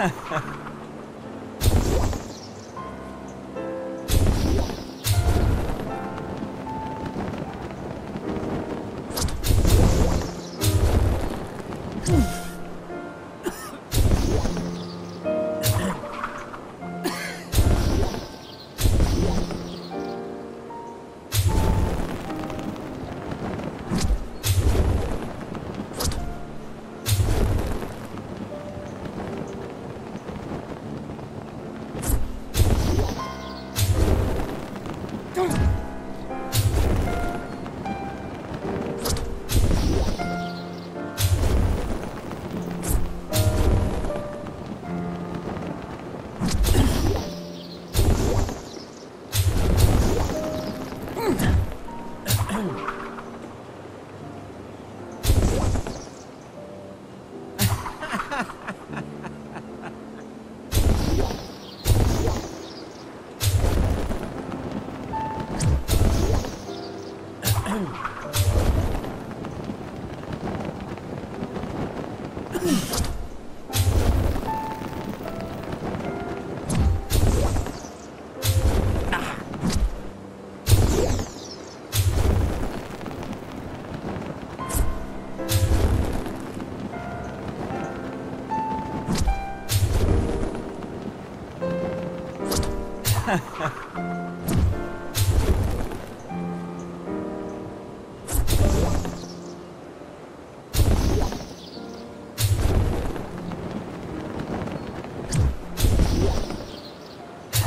Hmm. Ha ha.